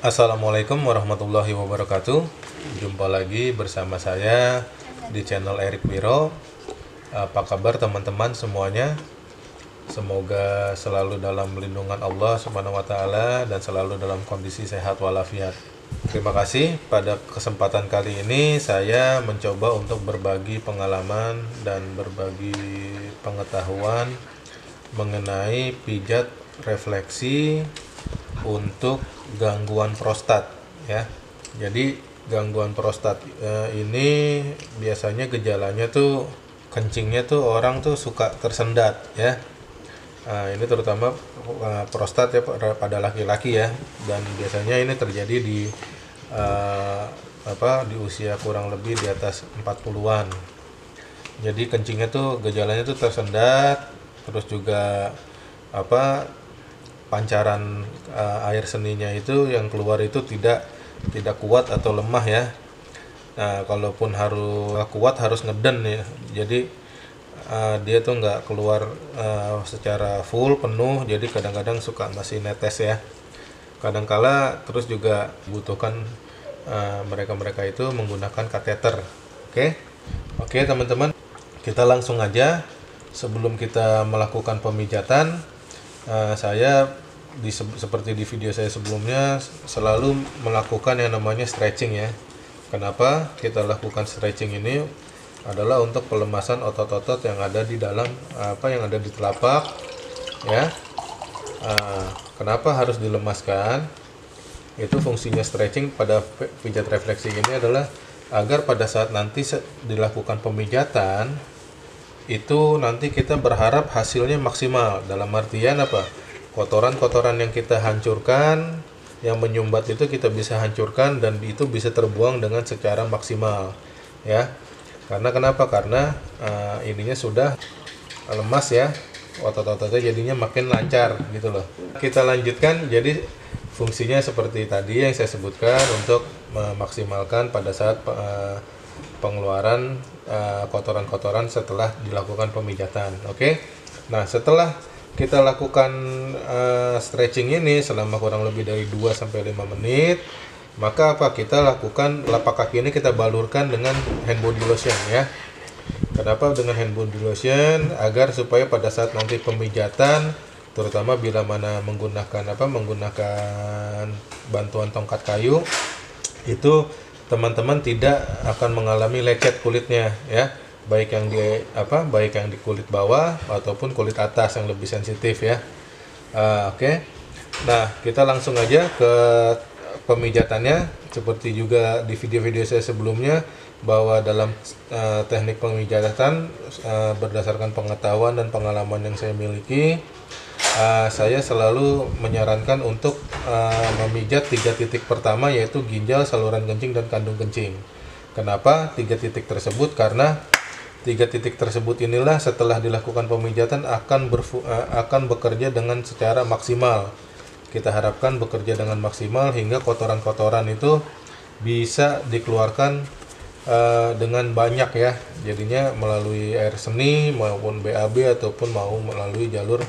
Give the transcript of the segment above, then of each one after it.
Assalamualaikum warahmatullahi wabarakatuh. Jumpa lagi bersama saya di channel Erik Wiro. Apa kabar teman-teman semuanya? Semoga selalu dalam lindungan Allah Subhanahu wa taala dan selalu dalam kondisi sehat walafiat. Terima kasih. Pada kesempatan kali ini saya mencoba untuk berbagi pengalaman dan berbagi pengetahuan mengenai pijat refleksi untuk gangguan prostat ya. Jadi gangguan prostat eh, ini biasanya gejalanya tuh kencingnya tuh orang tuh suka tersendat ya. Nah, ini terutama eh, prostat ya pada laki-laki ya dan biasanya ini terjadi di eh, apa di usia kurang lebih di atas 40-an. Jadi kencingnya tuh gejalanya tuh tersendat terus juga apa pancaran uh, air seninya itu yang keluar itu tidak tidak kuat atau lemah ya. Nah, kalaupun harus kuat harus ngeden ya. Jadi uh, dia tuh nggak keluar uh, secara full penuh, jadi kadang-kadang suka masih netes ya. Kadangkala terus juga butuhkan mereka-mereka uh, itu menggunakan kateter. Oke, okay? oke okay, teman-teman, kita langsung aja sebelum kita melakukan pemijatan uh, saya di seperti di video saya sebelumnya selalu melakukan yang namanya stretching ya. Kenapa kita lakukan stretching ini adalah untuk pelemasan otot-otot yang ada di dalam apa yang ada di telapak ya. Uh, kenapa harus dilemaskan? Itu fungsinya stretching pada pijat refleksi ini adalah agar pada saat nanti dilakukan pemijatan itu nanti kita berharap hasilnya maksimal dalam artian apa kotoran-kotoran yang kita hancurkan yang menyumbat itu kita bisa hancurkan dan itu bisa terbuang dengan secara maksimal ya karena kenapa karena uh, ininya sudah lemas ya otot-ototnya jadinya makin lancar gitu loh kita lanjutkan jadi fungsinya seperti tadi yang saya sebutkan untuk memaksimalkan pada saat uh, pengeluaran eh, kotoran-kotoran uh, setelah dilakukan pemijatan. Oke. Okay? Nah, setelah kita lakukan uh, stretching ini selama kurang lebih dari 2 sampai 5 menit, maka apa kita lakukan telapak kaki ini kita balurkan dengan hand body lotion ya. Kenapa dengan hand body lotion? Agar supaya pada saat nanti pemijatan terutama bila mana menggunakan apa menggunakan bantuan tongkat kayu itu teman-teman tidak akan mengalami lecet kulitnya ya baik yang di apa baik yang di kulit bawah ataupun kulit atas yang lebih sensitif ya uh, oke okay. nah kita langsung aja ke pemijatannya seperti juga di video-video saya sebelumnya bahwa dalam uh, teknik pemijatan uh, berdasarkan pengetahuan dan pengalaman yang saya miliki uh, saya selalu menyarankan untuk uh, memijat tiga titik pertama yaitu ginjal, saluran kencing dan kandung kencing. Kenapa tiga titik tersebut? Karena tiga titik tersebut inilah setelah dilakukan pemijatan akan berfu, uh, akan bekerja dengan secara maksimal. Kita harapkan bekerja dengan maksimal hingga kotoran-kotoran itu bisa dikeluarkan uh, dengan banyak ya. Jadinya melalui air seni maupun BAB ataupun mau melalui jalur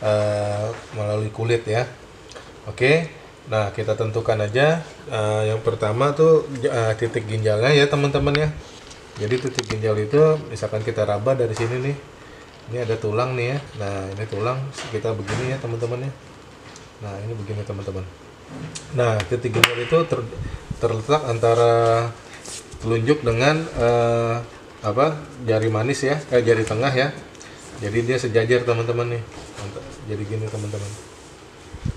uh, melalui kulit ya. Oke. Nah, kita tentukan aja uh, yang pertama tuh uh, titik ginjalnya ya, teman-teman ya. Jadi titik ginjal itu misalkan kita raba dari sini nih. Ini ada tulang nih ya. Nah, ini tulang kita begini ya, teman-teman ya. Nah, ini begini teman-teman. Nah, titik ginjal itu ter, terletak antara telunjuk dengan uh, apa? jari manis ya, eh, jari tengah ya. Jadi dia sejajar teman-teman nih jadi gini teman-teman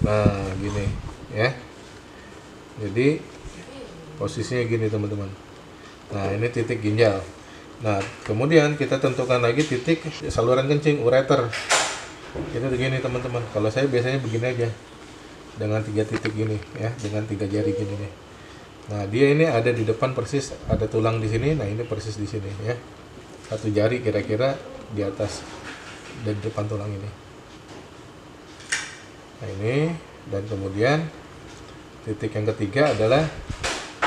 nah gini ya jadi posisinya gini teman-teman nah ini titik ginjal. Nah kemudian kita tentukan lagi titik saluran kencing ureter. Ini begini teman-teman. Kalau saya biasanya begini aja. Dengan tiga titik gini ya. Dengan tiga jari gini nih. Nah dia ini ada di depan persis ada tulang di sini. Nah ini persis di sini ya. Satu jari kira-kira di atas dan depan tulang ini. Nah ini. Dan kemudian titik yang ketiga adalah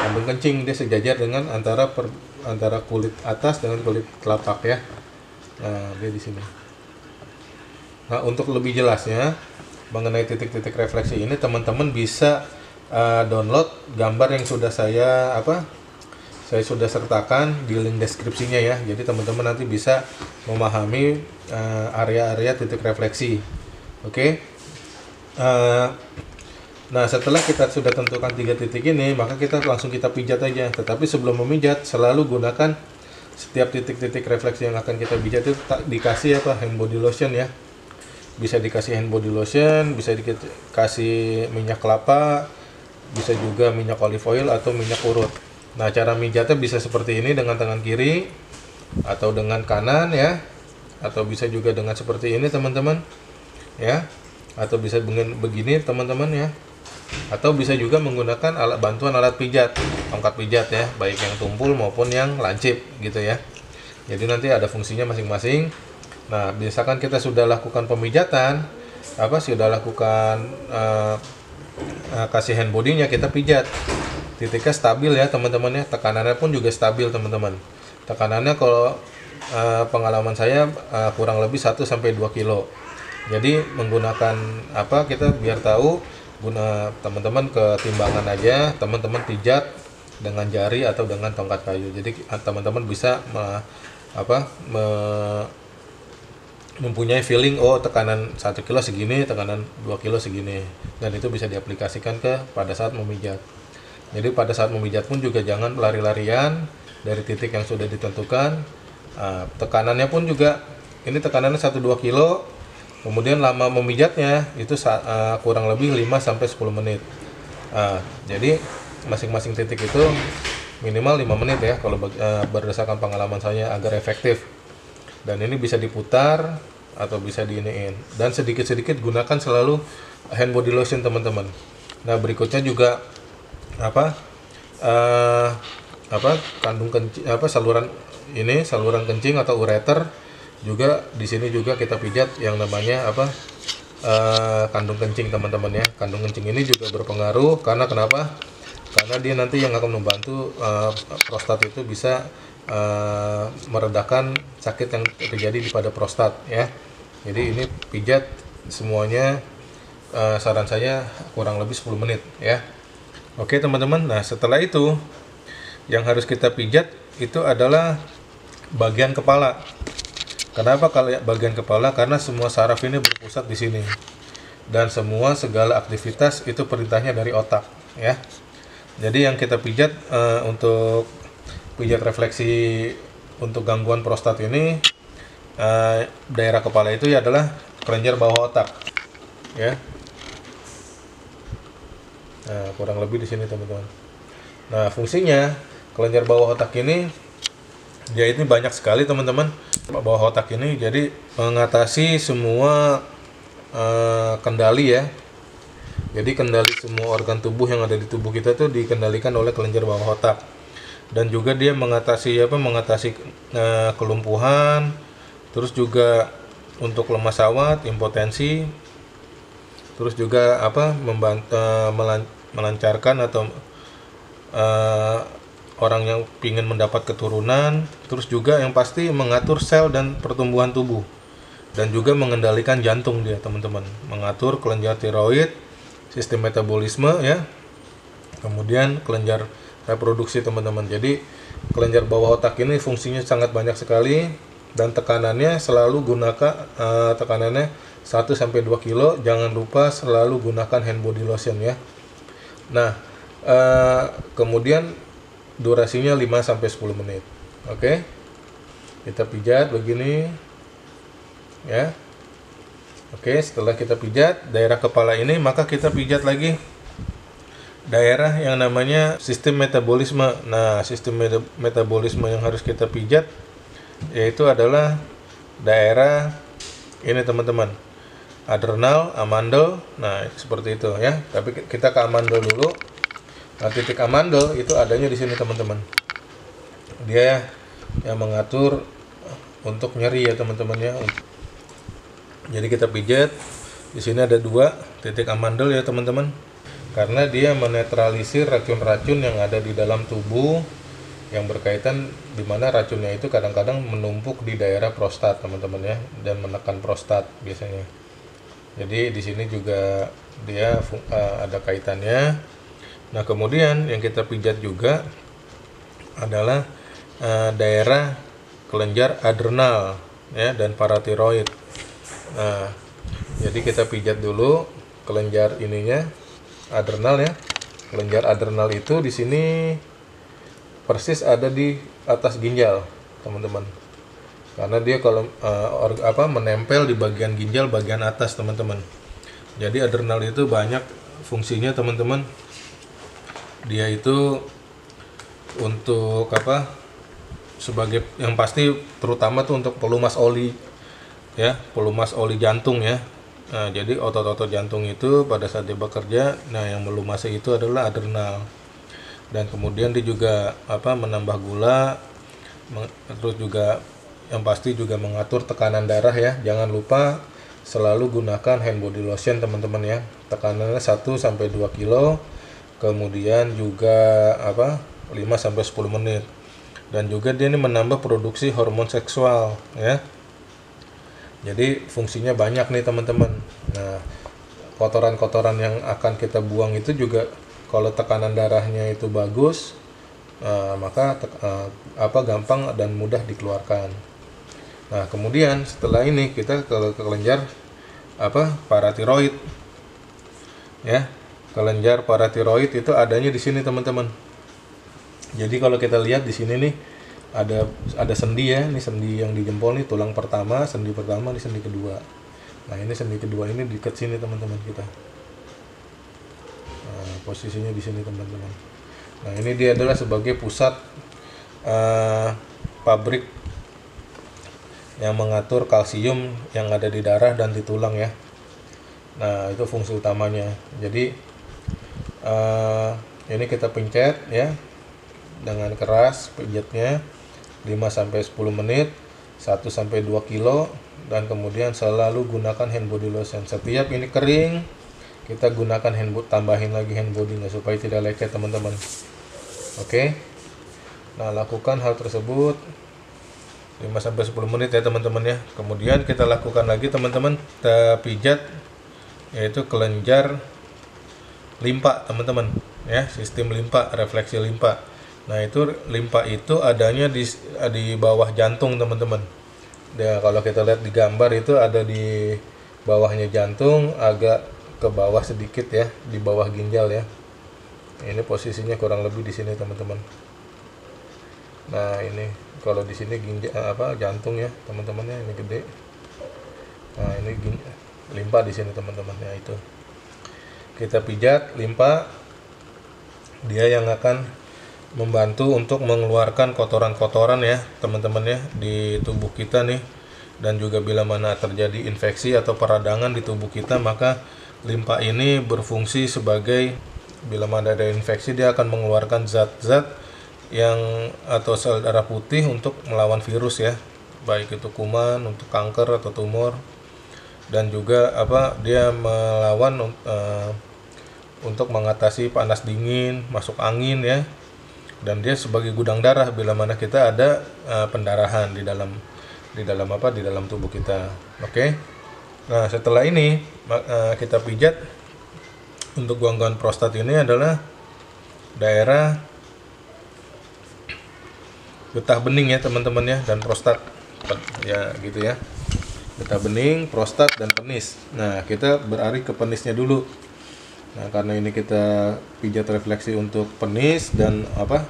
kandung kencing dia sejajar dengan antara per, antara kulit atas dengan kulit telapak ya. Nah dia di sini. Nah untuk lebih jelasnya mengenai titik-titik refleksi ini teman-teman bisa uh, download gambar yang sudah saya apa saya sudah sertakan di link deskripsinya ya. Jadi teman-teman nanti bisa memahami uh, area-area titik refleksi. Oke? Okay? uh, nah setelah kita sudah tentukan tiga titik ini maka kita langsung kita pijat aja. Tetapi sebelum memijat selalu gunakan setiap titik-titik refleksi yang akan kita pijat itu dikasih apa hand body lotion ya. Bisa dikasih hand body lotion bisa dikasih minyak kelapa bisa juga minyak olive oil atau minyak urut. Nah cara mijatnya bisa seperti ini dengan tangan kiri atau dengan kanan ya. Atau bisa juga dengan seperti ini teman-teman ya. Atau bisa begini teman-teman ya atau bisa juga menggunakan alat bantuan alat pijat tongkat pijat ya baik yang tumpul maupun yang lancip gitu ya. Jadi nanti ada fungsinya masing-masing. Nah biasakan kita sudah lakukan pemijatan apa sudah lakukan uh, uh, kasih hand bodinya kita pijat. Titiknya stabil ya teman-teman ya. Tekanannya pun juga stabil teman-teman. Tekanannya kalau uh, pengalaman saya uh, kurang lebih 1 sampai 2 kilo. Jadi menggunakan apa kita biar tahu guna teman-teman ke timbangan aja teman-teman pijat dengan jari atau dengan tongkat kayu. Jadi teman-teman bisa me, apa me, mempunyai feeling oh tekanan satu kilo segini tekanan 2 kilo segini. Dan itu bisa diaplikasikan ke pada saat memijat. Jadi pada saat memijat pun juga jangan lari-larian dari titik yang sudah ditentukan. Uh, tekanannya pun juga ini tekanannya 1-2 kilo kemudian lama memijatnya itu uh, kurang lebih 5 sampai 10 menit. Uh, jadi masing-masing titik itu minimal 5 menit ya kalau uh, berdasarkan pengalaman saya agar efektif. Dan ini bisa diputar atau bisa diiniin. Dan sedikit-sedikit gunakan selalu hand body lotion teman-teman. Nah berikutnya juga apa uh, apa kandung kencing apa saluran ini saluran kencing atau ureter juga di sini juga kita pijat yang namanya apa? Uh, kandung kencing teman-teman ya. Kandung kencing ini juga berpengaruh. Karena kenapa? Karena dia nanti yang akan membantu uh, prostat itu bisa uh, meredakan sakit yang terjadi di pada prostat ya. Jadi ini pijat semuanya uh, saran saya kurang lebih 10 menit ya. Oke teman-teman. Nah setelah itu yang harus kita pijat itu adalah bagian kepala Kenapa kalau bagian kepala? Karena semua saraf ini berpusat di sini. Dan semua segala aktivitas itu perintahnya dari otak, ya. Jadi yang kita pijat uh, untuk pijat refleksi untuk gangguan prostat ini uh, daerah kepala itu ya adalah kelenjar bawah otak, ya. Nah, kurang lebih di sini teman-teman. Nah, fungsinya kelenjar bawah otak ini dia ini banyak sekali teman-teman bawah otak ini. Jadi mengatasi semua uh, kendali ya. Jadi kendali semua organ tubuh yang ada di tubuh kita tuh dikendalikan oleh kelenjar bawah otak. Dan juga dia mengatasi apa mengatasi uh, kelumpuhan terus juga untuk lemah sawat impotensi terus juga apa membantu uh, melancarkan atau uh, orang yang ingin mendapat keturunan, terus juga yang pasti mengatur sel dan pertumbuhan tubuh dan juga mengendalikan jantung dia teman-teman, mengatur kelenjar tiroid, sistem metabolisme ya, kemudian kelenjar reproduksi teman-teman. Jadi kelenjar bawah otak ini fungsinya sangat banyak sekali dan tekanannya selalu gunakan uh, tekanannya 1 sampai 2 kilo. Jangan lupa selalu gunakan hand body lotion ya. Nah, uh, kemudian durasinya 5 sampai 10 menit. Oke. Kita pijat begini. Ya. Oke, setelah kita pijat daerah kepala ini, maka kita pijat lagi daerah yang namanya sistem metabolisme. Nah, sistem metabolisme yang harus kita pijat yaitu adalah daerah ini teman-teman. Adrenal, amandel. Nah, seperti itu ya. Tapi kita ke amandel dulu. Nah, titik amandel itu adanya di sini teman-teman. Dia yang mengatur untuk nyeri ya teman-teman ya. Jadi kita pijat. Di sini ada dua titik amandel ya teman-teman. Karena dia menetralisir racun-racun yang ada di dalam tubuh yang berkaitan di mana racunnya itu kadang-kadang menumpuk di daerah prostat teman-teman ya dan menekan prostat biasanya. Jadi di sini juga dia uh, ada kaitannya Nah, kemudian yang kita pijat juga adalah uh, daerah kelenjar adrenal ya dan paratiroid. Nah, jadi kita pijat dulu kelenjar ininya adrenal ya. Kelenjar adrenal itu di sini persis ada di atas ginjal, teman-teman. Karena dia kalau uh, or, apa menempel di bagian ginjal bagian atas, teman-teman. Jadi adrenal itu banyak fungsinya, teman-teman. Dia itu untuk apa? sebagai yang pasti terutama tuh untuk pelumas oli ya pelumas oli jantung ya. Nah, jadi otot-otot jantung itu pada saat dia bekerja nah yang melumasi itu adalah adrenal. Dan kemudian dia juga apa menambah gula terus juga yang pasti juga mengatur tekanan darah ya. Jangan lupa selalu gunakan hand body lotion teman-teman ya. Tekanannya 1 sampai 2 kilo kemudian juga apa 5 sampai 10 menit. Dan juga dia ini menambah produksi hormon seksual ya. Jadi fungsinya banyak nih teman-teman. Nah kotoran-kotoran yang akan kita buang itu juga kalau tekanan darahnya itu bagus uh, maka uh, apa gampang dan mudah dikeluarkan. Nah kemudian setelah ini kita ke, ke kelenjar apa paratiroid ya kelenjar paratiroid itu adanya di sini teman-teman jadi kalau kita lihat di sini nih ada ada sendi ya, ini sendi yang di jempol nih tulang pertama, sendi pertama, ini sendi kedua. Nah ini sendi kedua ini dekat sini teman-teman kita. Nah, posisinya di sini teman-teman. Nah ini dia adalah sebagai pusat uh, pabrik yang mengatur kalsium yang ada di darah dan di tulang ya. Nah itu fungsi utamanya. Jadi uh, ini kita pencet ya. Dengan keras pijatnya 5 sampai 10 menit 1 sampai 2 kilo. Dan kemudian selalu gunakan hand body lotion. Setiap ini kering kita gunakan hand tambahin lagi hand body supaya tidak lecet teman-teman. Oke. Nah lakukan hal tersebut 5 sampai 10 menit ya teman-teman ya. Kemudian kita lakukan lagi teman-teman pijat yaitu kelenjar limpa teman-teman ya sistem limpa refleksi limpa Nah itu limpa itu adanya di di bawah jantung teman-teman. Ya kalau kita lihat di gambar itu ada di bawahnya jantung agak ke bawah sedikit ya di bawah ginjal ya. Ini posisinya kurang lebih di sini teman-teman. Nah ini kalau di sini ginjal eh, apa jantung ya teman-teman ya ini gede. Nah ini limpa di sini teman-teman ya itu. Kita pijat limpa. Dia yang akan membantu untuk mengeluarkan kotoran-kotoran ya teman-teman ya di tubuh kita nih. Dan juga bila mana terjadi infeksi atau peradangan di tubuh kita maka limpa ini berfungsi sebagai bila mana ada infeksi dia akan mengeluarkan zat-zat yang atau sel darah putih untuk melawan virus ya. Baik itu kuman untuk kanker atau tumor dan juga apa dia melawan uh, untuk mengatasi panas dingin masuk angin ya. Dan dia sebagai gudang darah bila mana kita ada uh, pendarahan di dalam di dalam apa di dalam tubuh kita. Oke? Okay? nah setelah ini uh, kita pijat untuk gangguan prostat ini adalah daerah getah bening ya teman-teman ya dan prostat ya gitu ya getah bening prostat dan penis nah kita beralih ke penisnya dulu Nah, karena ini kita pijat refleksi untuk penis dan apa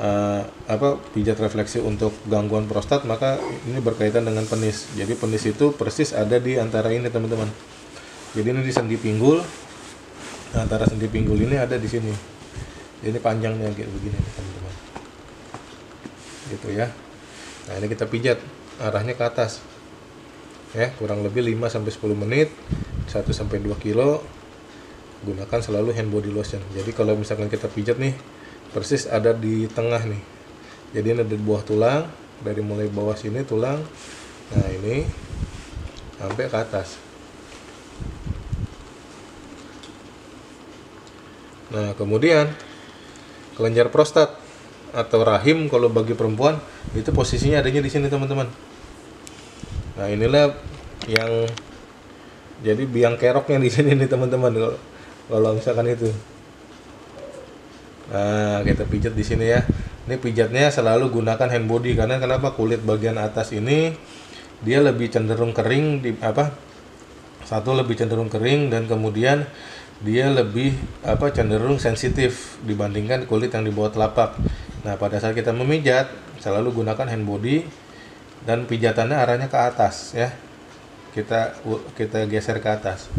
uh, apa pijat refleksi untuk gangguan prostat, maka ini berkaitan dengan penis. Jadi penis itu persis ada di antara ini, teman-teman. Jadi ini di sendi pinggul. Antara sendi pinggul ini ada di sini. Ini panjangnya kayak begini, teman-teman. Gitu ya. Nah, ini kita pijat arahnya ke atas. Ya, kurang lebih 5 sampai 10 menit, 1 sampai 2 kilo gunakan selalu hand body lotion. Jadi kalau misalkan kita pijat nih persis ada di tengah nih. Jadi ini ada di bawah tulang dari mulai bawah sini tulang nah ini sampai ke atas. Nah kemudian kelenjar prostat atau rahim kalau bagi perempuan itu posisinya adanya di sini teman-teman nah inilah yang jadi biang keroknya di sini nih teman-teman kalau misalkan itu Nah, kita pijat di sini ya. Ini pijatnya selalu gunakan hand body karena kenapa kulit bagian atas ini dia lebih cenderung kering di apa? Satu lebih cenderung kering dan kemudian dia lebih apa cenderung sensitif dibandingkan kulit yang di bawah telapak. Nah, pada saat kita memijat selalu gunakan hand body dan pijatannya arahnya ke atas ya. Kita kita geser ke atas.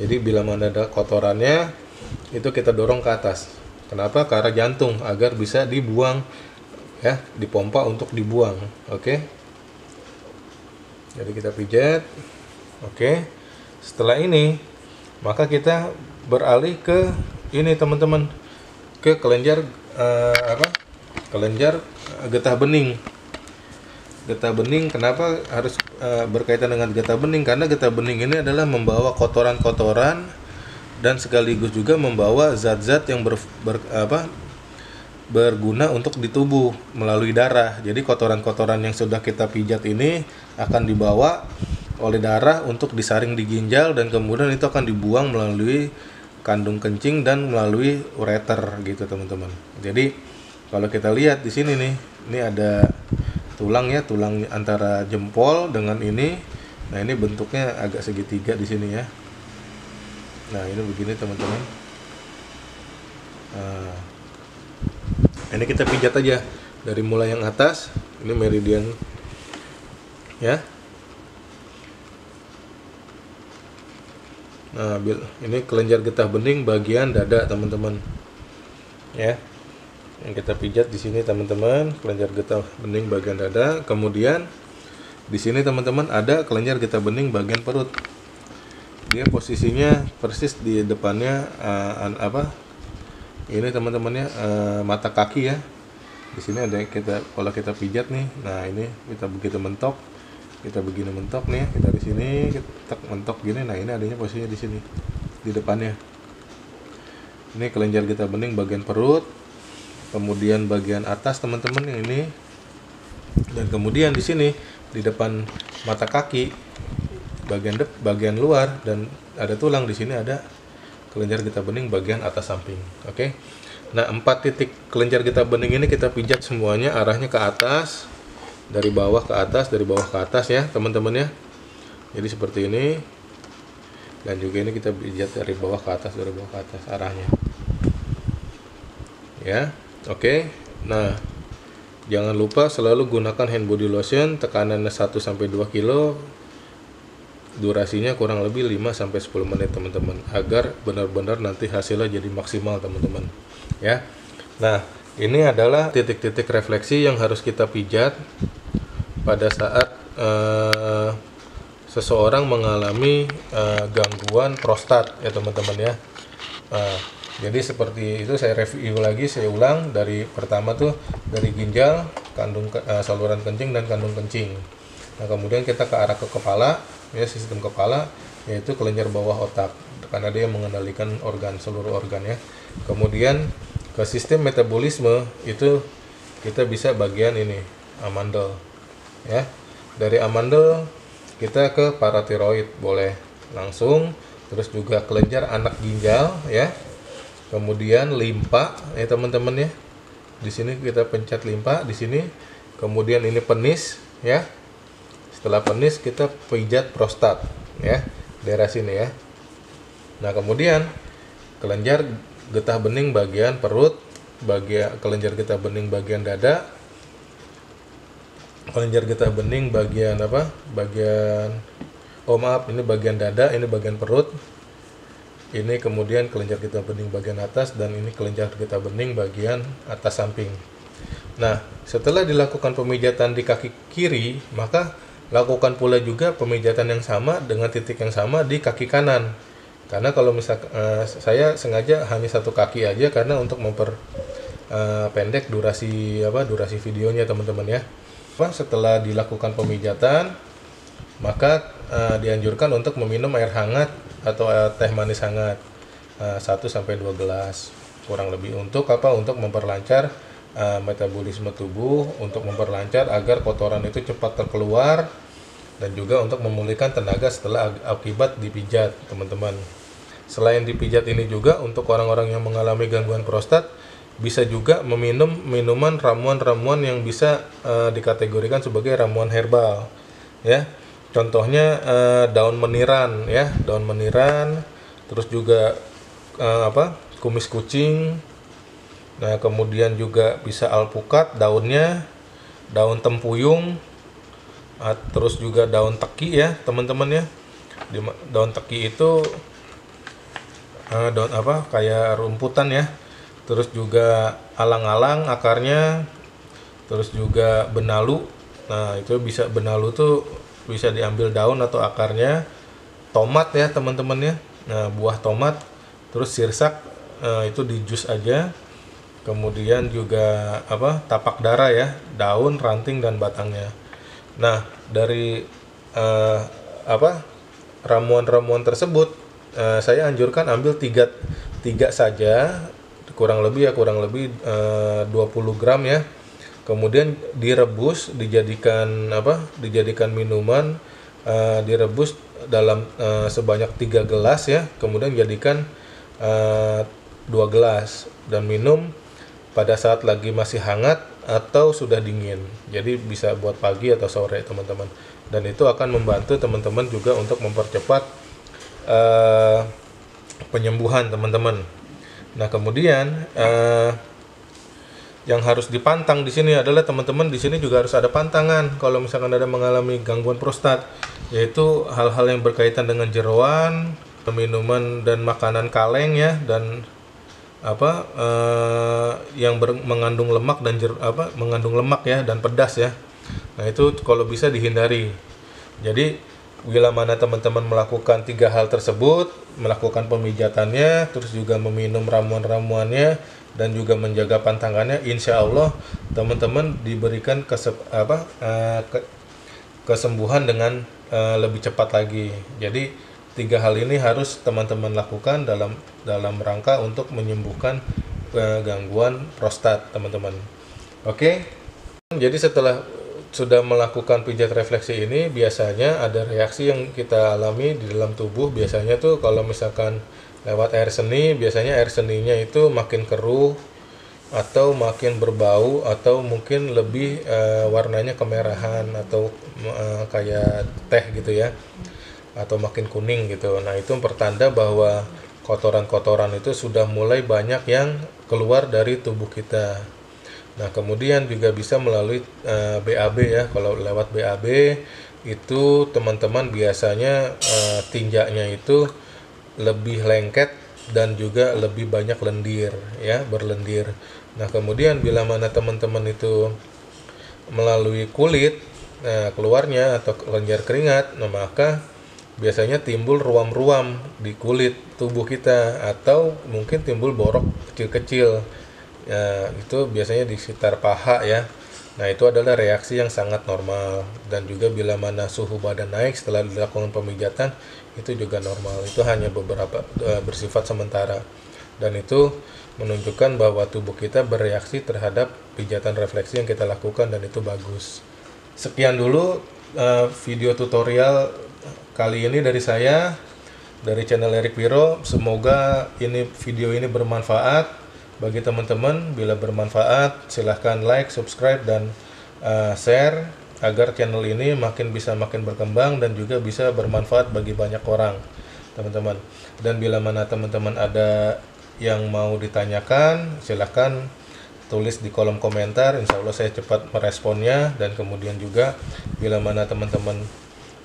Jadi bila mana ada kotorannya itu kita dorong ke atas Kenapa? Karena jantung agar bisa dibuang ya, dipompa untuk dibuang. Oke. Jadi kita pijat. Oke. Setelah ini maka kita beralih ke ini teman-teman ke kelenjar uh, apa? Kelenjar getah bening. Getah bening kenapa harus uh, berkaitan dengan getah bening? Karena getah bening ini adalah membawa kotoran-kotoran dan sekaligus juga membawa zat-zat yang ber, ber, apa, berguna untuk di tubuh melalui darah. Jadi kotoran-kotoran yang sudah kita pijat ini akan dibawa oleh darah untuk disaring di ginjal dan kemudian itu akan dibuang melalui kandung kencing dan melalui ureter gitu teman-teman. Jadi kalau kita lihat di sini nih, ini ada tulang ya, tulang antara jempol dengan ini. Nah, ini bentuknya agak segitiga di sini ya. Nah ini begini teman-teman. Nah, ini kita pijat aja dari mulai yang atas. Ini meridian ya. Nah ini kelenjar getah bening bagian dada teman-teman. Ya yang kita pijat di sini teman-teman kelenjar getah bening bagian dada. Kemudian di sini teman-teman ada kelenjar getah bening bagian perut. Dia posisinya persis di depannya uh, apa? Ini teman-temannya uh, mata kaki ya. Di sini ada kita kalau kita pijat nih. Nah ini kita begitu mentok kita begini mentok nih kita di sini kita mentok gini. Nah ini adanya posisinya di sini di depannya. Ini kelenjar kita bening bagian perut kemudian bagian atas teman-teman yang ini dan kemudian di sini di depan mata kaki bagian dep, bagian luar dan ada tulang di sini ada kelenjar getah bening bagian atas samping. Oke. Okay? Nah, empat titik kelenjar getah bening ini kita pijat semuanya arahnya ke atas dari bawah ke atas, dari bawah ke atas ya, teman-teman ya. Jadi seperti ini. Dan juga ini kita pijat dari bawah ke atas, dari bawah ke atas arahnya. Ya. Oke. Okay. Nah, jangan lupa selalu gunakan hand body lotion tekanannya 1 sampai 2 kilo durasinya kurang lebih 5 sampai 10 menit teman-teman agar benar-benar nanti hasilnya jadi maksimal teman-teman ya. Nah, ini adalah titik-titik refleksi yang harus kita pijat pada saat uh, seseorang mengalami uh, gangguan prostat ya teman-teman ya. Uh, jadi seperti itu saya review lagi, saya ulang. Dari pertama tuh dari ginjal, kandung uh, saluran kencing dan kandung kencing. Nah, kemudian kita ke arah ke kepala, ya sistem kepala yaitu kelenjar bawah otak. Karena dia mengendalikan organ seluruh organ ya. Kemudian ke sistem metabolisme itu kita bisa bagian ini amandel ya. Dari amandel kita ke paratiroid boleh langsung. Terus juga kelenjar anak ginjal ya kemudian limpa ya teman-teman ya. Di sini kita pencet limpa di sini. Kemudian ini penis ya. Setelah penis kita pijat prostat ya. Daerah sini ya. Nah kemudian kelenjar getah bening bagian perut bagian kelenjar getah bening bagian dada kelenjar getah bening bagian apa? Bagian oh maaf ini bagian dada ini bagian perut ini kemudian kelenjar getah bening bagian atas dan ini kelenjar getah bening bagian atas samping. Nah setelah dilakukan pemijatan di kaki kiri maka lakukan pula juga pemijatan yang sama dengan titik yang sama di kaki kanan. Karena kalau misal uh, saya sengaja hanya satu kaki aja karena untuk memper uh, pendek durasi apa durasi videonya teman-teman ya. Setelah dilakukan pemijatan maka uh, dianjurkan untuk meminum air hangat atau uh, teh manis hangat uh, 1 sampai 2 gelas kurang lebih. Untuk apa? Untuk memperlancar uh, metabolisme tubuh untuk memperlancar agar kotoran itu cepat terkeluar dan juga untuk memulihkan tenaga setelah akibat dipijat teman-teman. Selain dipijat ini juga untuk orang-orang yang mengalami gangguan prostat bisa juga meminum minuman ramuan-ramuan yang bisa uh, dikategorikan sebagai ramuan herbal ya contohnya uh, daun meniran ya. Daun meniran terus juga uh, apa kumis kucing. Nah kemudian juga bisa alpukat daunnya daun tempuyung uh, terus juga daun teki ya teman-teman ya. Di, daun teki itu uh, daun apa kayak rumputan ya. Terus juga alang-alang akarnya terus juga benalu. Nah itu bisa benalu tuh bisa diambil daun atau akarnya tomat ya teman-teman ya. Nah buah tomat terus sirsak nah, itu di jus aja. Kemudian juga apa tapak darah ya daun ranting dan batangnya. Nah dari uh, apa ramuan-ramuan tersebut uh, saya anjurkan ambil tiga tiga saja. Kurang lebih ya kurang lebih eh, uh, 20 gram ya kemudian direbus dijadikan apa dijadikan minuman uh, direbus dalam uh, sebanyak tiga gelas ya. Kemudian jadikan uh, dua gelas dan minum pada saat lagi masih hangat atau sudah dingin. Jadi bisa buat pagi atau sore teman-teman. Dan itu akan membantu teman-teman juga untuk mempercepat uh, penyembuhan teman-teman. Nah kemudian uh, yang harus dipantang di sini adalah teman-teman di sini juga harus ada pantangan kalau misalkan ada mengalami gangguan prostat yaitu hal-hal yang berkaitan dengan jeroan, minuman dan makanan kaleng ya dan apa uh, yang ber, mengandung lemak dan jer, apa mengandung lemak ya dan pedas ya. Nah itu kalau bisa dihindari. Jadi bila mana teman-teman melakukan tiga hal tersebut, melakukan pemijatannya, terus juga meminum ramuan-ramuannya, dan juga menjaga pantangannya, insya Allah teman-teman diberikan kesep, apa, uh, ke, kesembuhan dengan uh, lebih cepat lagi. Jadi tiga hal ini harus teman-teman lakukan dalam dalam rangka untuk menyembuhkan uh, gangguan prostat, teman-teman. Oke, jadi setelah sudah melakukan pijat refleksi ini biasanya ada reaksi yang kita alami di dalam tubuh biasanya tuh kalau misalkan lewat air seni biasanya air seninya itu makin keruh atau makin berbau atau mungkin lebih uh, warnanya kemerahan atau uh, kayak teh gitu ya atau makin kuning gitu nah itu pertanda bahwa kotoran-kotoran itu sudah mulai banyak yang keluar dari tubuh kita Nah, kemudian juga bisa melalui uh, eh, BAB ya. Kalau lewat BAB itu teman-teman biasanya uh, tinjaknya itu lebih lengket dan juga lebih banyak lendir ya, berlendir. Nah, kemudian bila mana teman-teman itu melalui kulit nah, keluarnya atau lenjar keringat, nah maka biasanya timbul ruam-ruam di kulit tubuh kita atau mungkin timbul borok kecil-kecil. Ya itu biasanya di sekitar paha ya. Nah itu adalah reaksi yang sangat normal. Dan juga bila mana suhu badan naik setelah dilakukan pemijatan itu juga normal. Itu hanya beberapa uh, bersifat sementara. Dan itu menunjukkan bahwa tubuh kita bereaksi terhadap pijatan refleksi yang kita lakukan dan itu bagus. Sekian dulu uh, video tutorial kali ini dari saya dari channel Erik Wiro. Semoga ini video ini bermanfaat bagi teman-teman. Bila bermanfaat silahkan like subscribe dan uh, share agar channel ini makin bisa makin berkembang dan juga bisa bermanfaat bagi banyak orang teman-teman. Dan bila mana teman-teman ada yang mau ditanyakan silahkan tulis di kolom komentar. Insya Allah saya cepat meresponnya. Dan kemudian juga bila mana teman-teman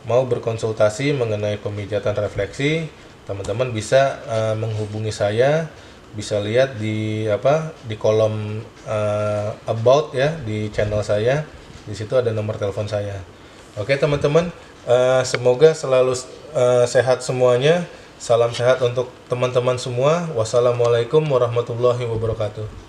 mau berkonsultasi mengenai pemijatan refleksi teman-teman bisa uh, menghubungi saya. Bisa lihat di apa di kolom uh, about ya di channel saya di situ ada nomor telepon saya. Oke teman-teman uh, semoga selalu uh, sehat semuanya. Salam sehat untuk teman-teman semua. Wassalamualaikum warahmatullahi wabarakatuh